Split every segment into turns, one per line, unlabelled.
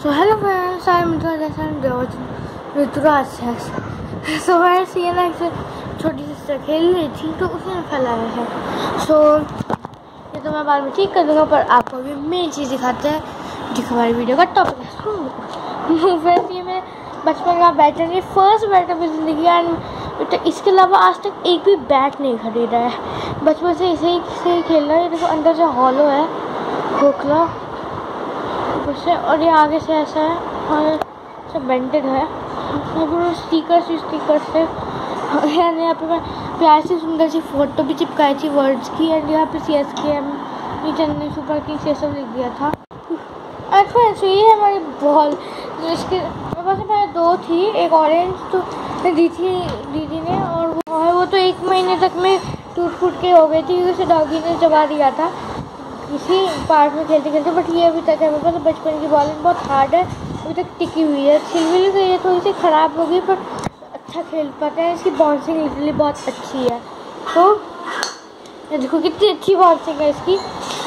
So hello friends, I am Mithuras and you're watching Ritura's Sex. So friends, ये ना एक छोटी sister खेल रही थी तो उसने फैलाया है। सो so, ये तो मैं बाद में ठीक कर दूँगा पर आपको अभी मेन चीज़ दिखाते हैं जो हमारी वीडियो का टॉपिक है। फ्रेंड्स ये मैं बचपन का बैट नहीं फ़र्स्ट बैट अपनी ज़िंदगी एंड इसके अलावा आज तक एक भी बैट नहीं खरीदा है। बचपन से इसे ही से खेल रहा है। देखो अंदर से हॉलो है खोखला। ऊपर से और ये आगे से ऐसा है, और सब बेंटेड है। पूरा स्टिकर से स्टिकर से यहाँ पे मैं प्यार से सुंदर सी फ़ोटो भी चिपकाई थी वर्ड्स की एंड यहाँ पे C S K M Chennai super Kings, ये सब लिख दिया था। एंड फ्रेंड्स ये है हमारी बॉल इसके पास पहले दो थी, एक ऑरेंज तो दी थी, दीदी ने, और वो है, वो तो एक महीने तक में टूट फूट के हो गई थी, क्योंकि उसे डॉगी ने जमा दिया था। इसी पार्क में खेलते खेलते बट ये अभी तक है, मेरे पास बचपन की बॉलिंग बहुत हार्ड है, अभी तक टिकी हुई है। छिल भी गई है थोड़ी सी ख़राब हो गई पर अच्छा खेल पाते हैं, इसकी बाउंसिंग लिटरली बहुत अच्छी है। तो देखो कितनी अच्छी बाउंसिंग है इसकी।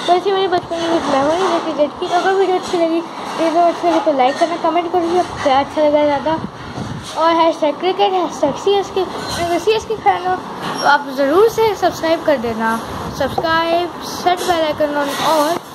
तो ऐसी मेरी बचपन की कुछ मेमोरी है क्रिकेट की अगर वीडियो अच्छी लगी वीडियो अच्छी लगी तो लाइक करना कमेंट करिए क्या अच्छा लगा ज़्यादा। और hashtag cricket hashtag C S K C S के फ़ैन तो आप ज़रूर से सब्सक्राइब कर देना। subscribe, set bell icon on all.